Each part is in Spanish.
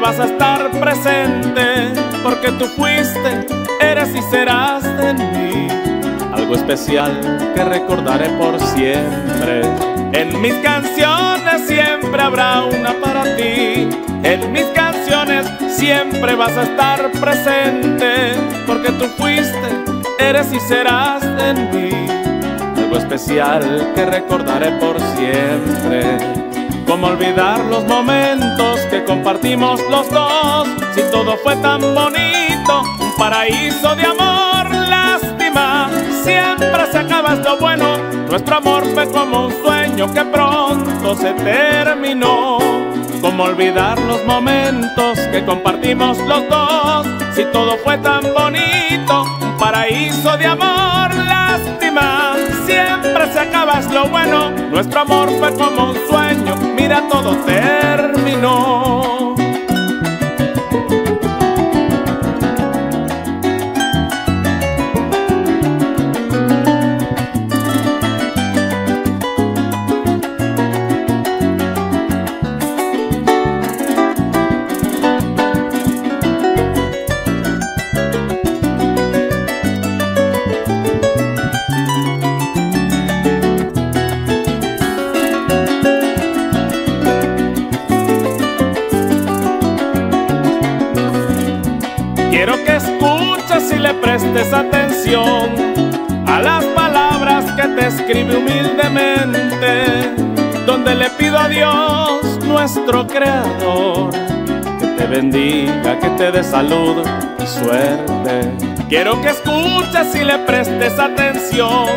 vas a estar presente. Porque tú fuiste, eres y serás de mí. Algo especial que recordaré por siempre. En mis canciones siempre habrá una para ti. En mis canciones siempre vas a estar presente. Porque tú fuiste, eres y serás de mí especial que recordaré por siempre. Cómo olvidar los momentos que compartimos los dos, si todo fue tan bonito, un paraíso de amor, lástima, siempre se acaba lo bueno, nuestro amor fue como un sueño que pronto se terminó. Cómo olvidar los momentos que compartimos los dos, si todo fue tan bonito, un paraíso de amor, lástima, siempre se acaba lo bueno, nuestro amor fue como un sueño, mira todo terminó. Escribe humildemente, donde le pido a Dios, nuestro Creador, que te bendiga, que te dé salud y suerte. Quiero que escuches y le prestes atención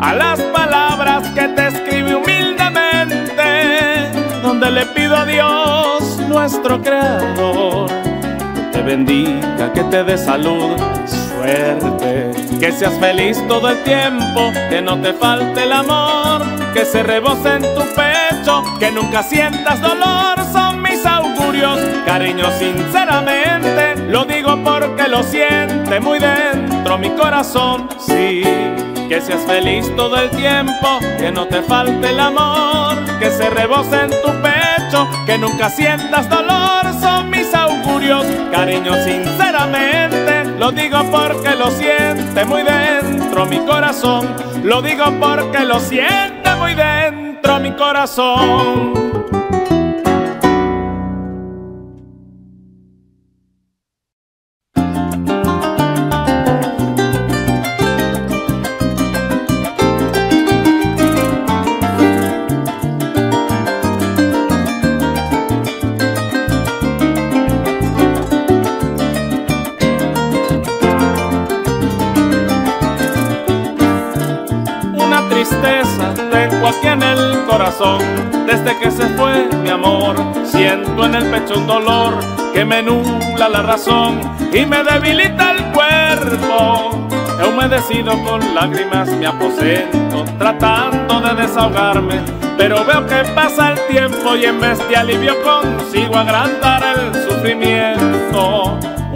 a las palabras que te escribe humildemente, donde le pido a Dios, nuestro Creador, que te bendiga, que te dé salud que seas feliz todo el tiempo, que no te falte el amor, que se rebose en tu pecho, que nunca sientas dolor, son mis augurios, cariño sinceramente, lo digo porque lo siente muy dentro mi corazón, sí. Que seas feliz todo el tiempo, que no te falte el amor, que se rebose en tu pecho, que nunca sientas dolor, cariño sinceramente lo digo porque lo siente muy dentro mi corazón. Lo digo porque lo siente muy dentro mi corazón. Y me debilita el cuerpo. He humedecido con lágrimas mi aposento, tratando de desahogarme, pero veo que pasa el tiempo y en vez de alivio consigo agrandar el sufrimiento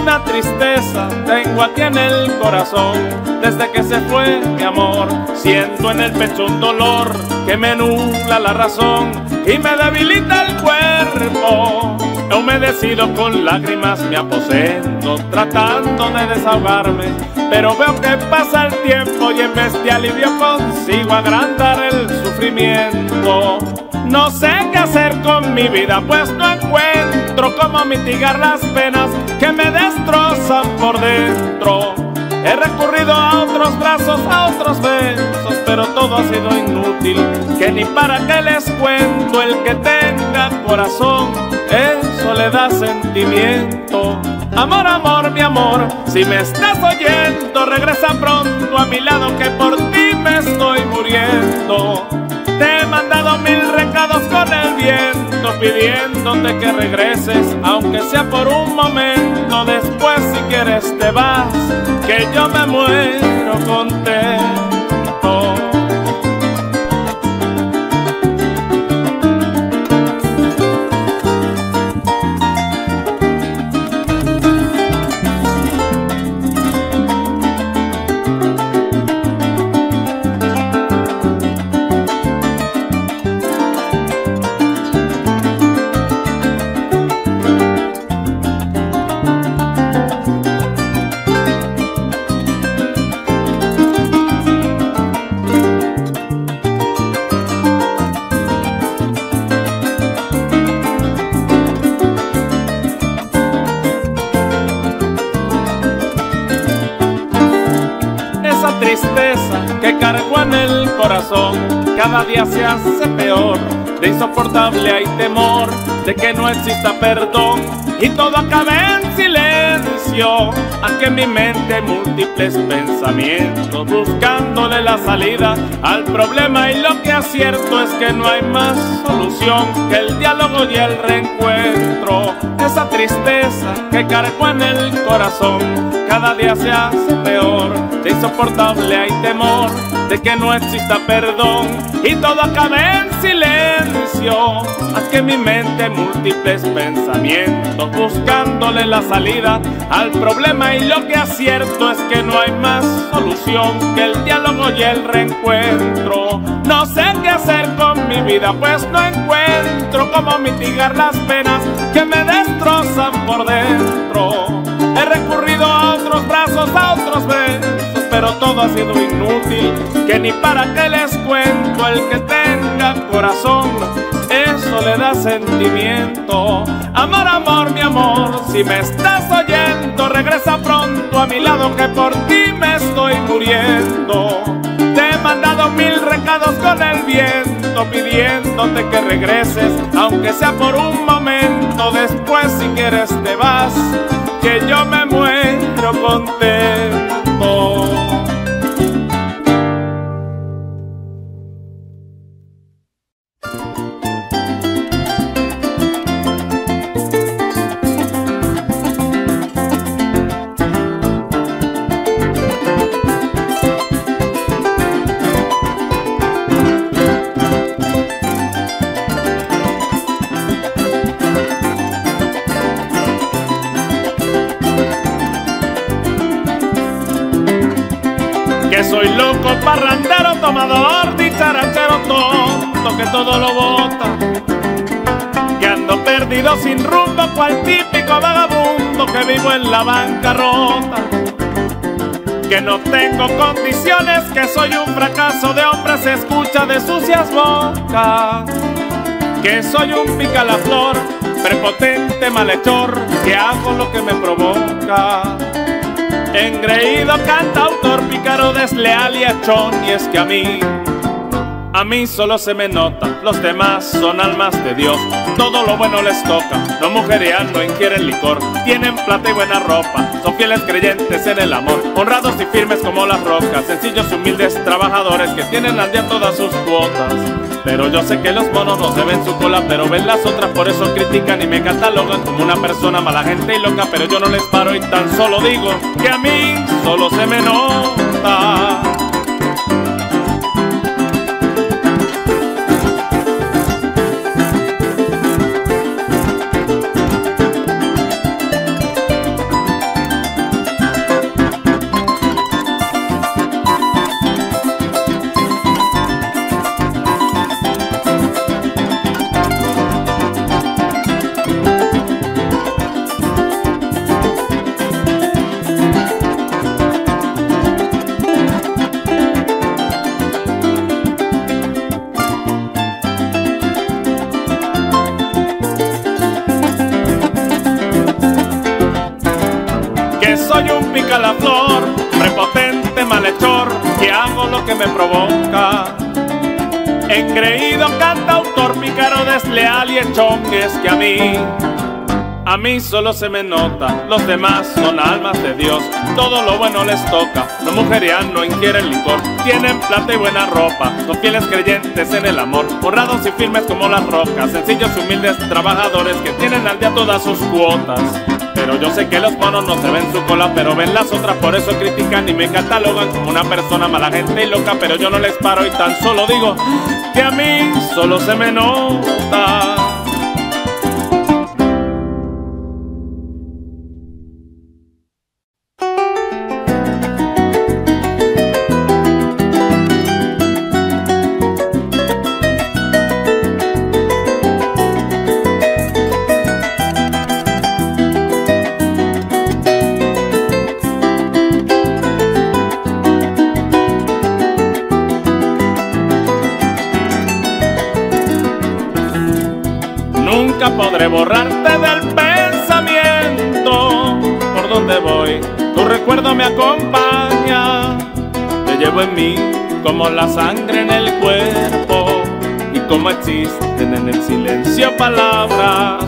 una tristeza tengo aquí en el corazón. Desde que se fue mi amor, siento en el pecho un dolor que me nubla la razón y me debilita el cuerpo. He humedecido con lágrimas mi aposento, tratando de desahogarme. Pero veo que pasa el tiempo y en vez de alivio consigo agrandar el No sé qué hacer con mi vida, pues no encuentro cómo mitigar las penas que me destrozan por dentro. He recurrido a otros brazos, a otros besos, pero todo ha sido inútil. Que ni para qué les cuento el que tenga corazón, eso le da sentimiento. Amor, amor, mi amor, si me estás oyendo, regresa pronto a mi lado que por ti me estoy muriendo. Te he mandado mil recados con el viento pidiéndote que regreses, aunque sea por un momento. Después, si quieres, te vas, que yo me muero contento. Tristeza que cargo en el corazón cada día se hace peor. De insoportable hay temor de que no exista perdón y todo acabe en silencio. Aunque mi mente múltiples pensamientos buscándole la salida al problema y lo que acierto es que no hay más solución que el diálogo y el reencuentro. Esa tristeza que cargo en el corazón cada día se hace peor. De insoportable hay temor de que no exista perdón y todo acabe en silencio. Haz que mi mente múltiples pensamientos buscándole la salida al problema y lo que acierto es que no hay más solución que el diálogo y el reencuentro. No sé qué hacer con mi vida pues no encuentro cómo mitigar las penas que me destrozan por dentro. He recurrido a otros besos, pero todo ha sido inútil, que ni para qué les cuento el que tenga corazón, eso le da sentimiento. Amor, amor, mi amor, si me estás oyendo, regresa pronto a mi lado que por ti me estoy muriendo. Te he mandado mil recados con el viento pidiéndote que regreses, aunque sea por un momento, después si quieres te vas que yo me muero contento. Todo lo bota. Que ando perdido sin rumbo, cual típico vagabundo que vivo en la bancarrota. Que no tengo condiciones, que soy un fracaso de hombre, se escucha de sucias bocas. Que soy un picalaflor, prepotente malhechor, que hago lo que me provoca. Engreído cantautor, pícaro, desleal y achón Y es que a mí, a mí solo se me nota Los demás son almas de Dios. Todo lo bueno les toca No mujerean, no ingieren licor. Tienen plata y buena ropa Son fieles creyentes en el amor. Honrados y firmes como las rocas Sencillos, humildes, trabajadores Que tienen al día todas sus cuotas. Pero yo sé que los monos no se ven su cola, pero ven las otras, por eso critican y me catalogan como una persona mala gente y loca, pero yo no les paro y tan solo digo que a mí solo se me nota. A mí solo se me nota, los demás son almas de Dios, todo lo bueno les toca, no mujerían, no ingieren licor, tienen plata y buena ropa, son fieles creyentes en el amor, honrados y firmes como las rocas, sencillos y humildes trabajadores que tienen al día todas sus cuotas. Pero yo sé que los monos no se ven su cola, pero ven las otras, por eso critican y me catalogan como una persona mala gente y loca, pero yo no les paro y tan solo digo que a mí solo se me nota. La sangre en el cuerpo y como existen en el silencio palabras.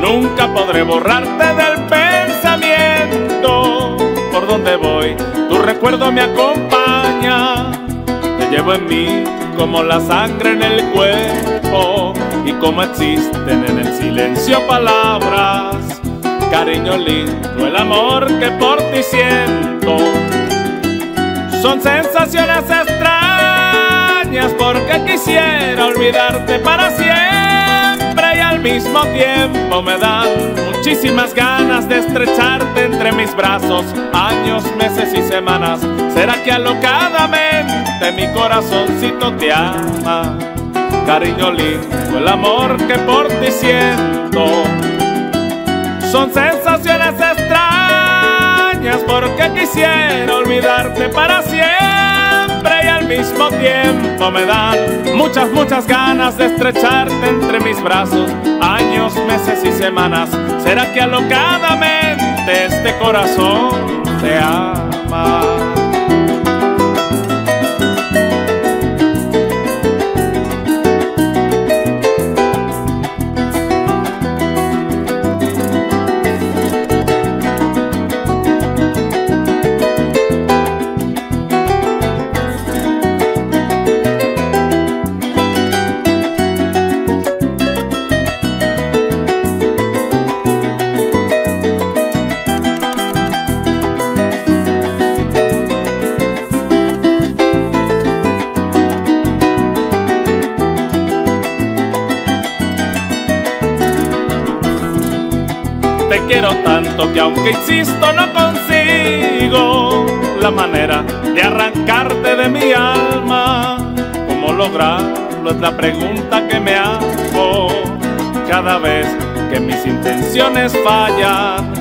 Nunca podré borrarte del pensamiento. Por donde voy, tu recuerdo me acompaña. Te llevo en mí como la sangre en el cuerpo y como existen en el silencio palabras. Cariño lindo, el amor que por ti siento son sensaciones porque quisiera olvidarte para siempre y al mismo tiempo me dan muchísimas ganas de estrecharte entre mis brazos años, meses y semanas. ¿Será que alocadamente mi corazoncito te ama? Cariño lindo, el amor que por ti siento son sensaciones extrañas porque quisiera olvidarte para siempre mismo tiempo me dan muchas, muchas ganas de estrecharte entre mis brazos años, meses y semanas. ¿Será que alocadamente este corazón te ama? Quiero tanto que aunque insisto no consigo la manera de arrancarte de mi alma. ¿Cómo lograrlo? Es la pregunta que me hago cada vez que mis intenciones fallan.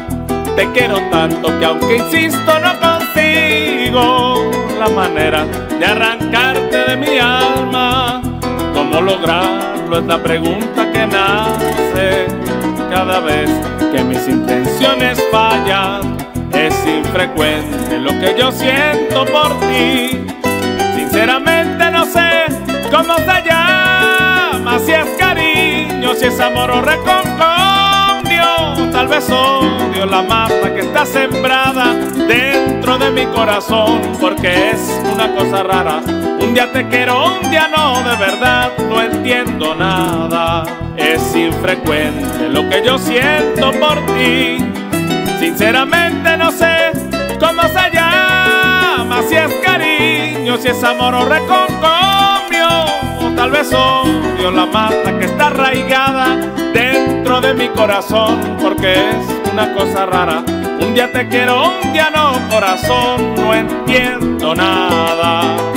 Te quiero tanto que aunque insisto no consigo la manera de arrancarte de mi alma. ¿Cómo lograrlo? Es la pregunta que nace cada vez que mis intenciones fallan. Es infrecuente lo que yo siento por ti. Sinceramente no sé cómo se llama, si es cariño, si es amor o reconcordio. Tal vez odio la mata que está sembrada dentro de mi corazón, porque es una cosa rara. Un día te quiero, un día no, de verdad no entiendo nada. Es infrecuente lo que yo siento por ti. Sinceramente no sé cómo se llama, si es cariño, si es amor o reconcomio, o tal vez odio la mata que está arraigada dentro de mi corazón, porque es una cosa rara. Un día te quiero, un día no, corazón, no entiendo nada.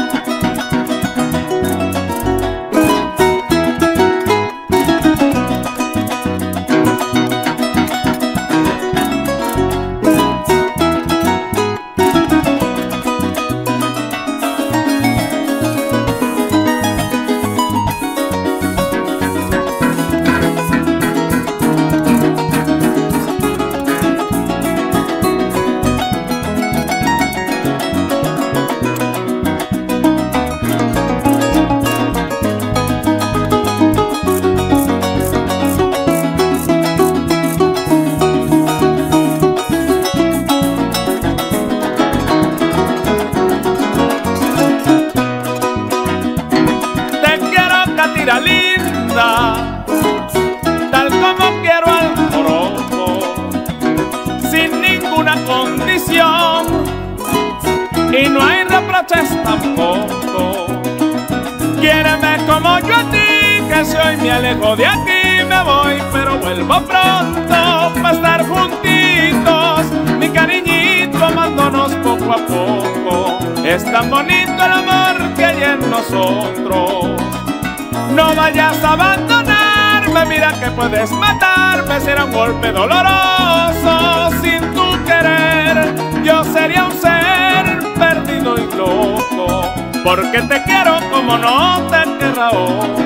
y no hay reproches tampoco. Quiéreme como yo a ti, que si hoy me alejo de aquí me voy, pero vuelvo pronto para estar juntitos. Mi cariñito, amándonos poco a poco. Es tan bonito el amor que hay en nosotros. No vayas a abandonarme, mira que puedes matarme, será un golpe doloroso sin tu querer. Yo sería un ser loco, porque te quiero como no te querrá.